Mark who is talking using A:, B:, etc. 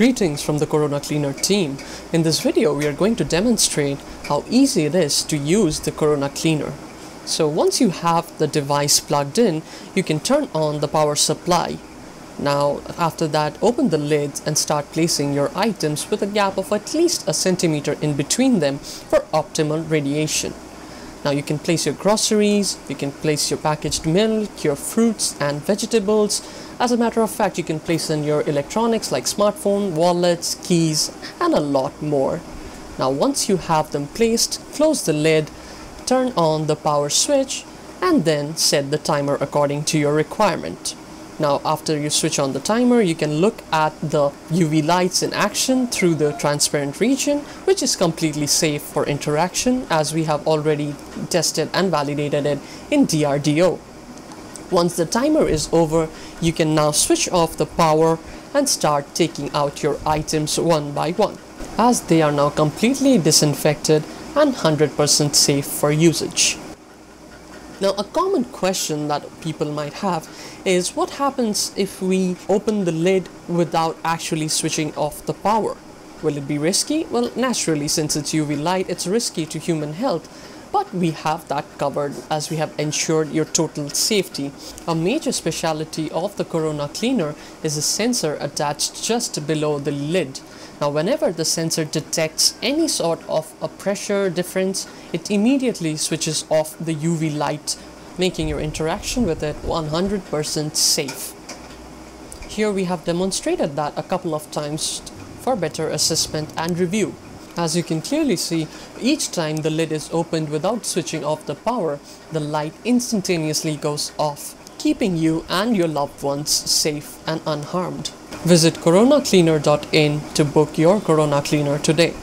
A: Greetings from the Corona Cleaner team. In this video, we are going to demonstrate how easy it is to use the Corona Cleaner. So once you have the device plugged in, you can turn on the power supply. Now, after that, open the lids and start placing your items with a gap of at least a centimeter in between them for optimal radiation. Now you can place your groceries, you can place your packaged milk, your fruits and vegetables. As a matter of fact, you can place in your electronics like smartphone, wallets, keys, and a lot more. Now once you have them placed, close the lid, turn on the power switch, and then set the timer according to your requirement. Now after you switch on the timer, you can look at the UV lights in action through the transparent region, which is completely safe for interaction as we have already tested and validated it in DRDO. Once the timer is over, you can now switch off the power and start taking out your items one by one, as they are now completely disinfected and 100% safe for usage. Now, a common question that people might have is what happens if we open the lid without actually switching off the power? Will it be risky? Well, naturally, since it's UV light, it's risky to human health, but we have that covered as we have ensured your total safety. A major specialty of the Corona cleaner is a sensor attached just below the lid. Now, whenever the sensor detects any sort of a pressure difference, it immediately switches off the UV light making your interaction with it 100% safe. Here we have demonstrated that a couple of times for better assessment and review. As you can clearly see, each time the lid is opened without switching off the power, the light instantaneously goes off, keeping you and your loved ones safe and unharmed. Visit coronacleaner.in to book your Corona Cleaner today.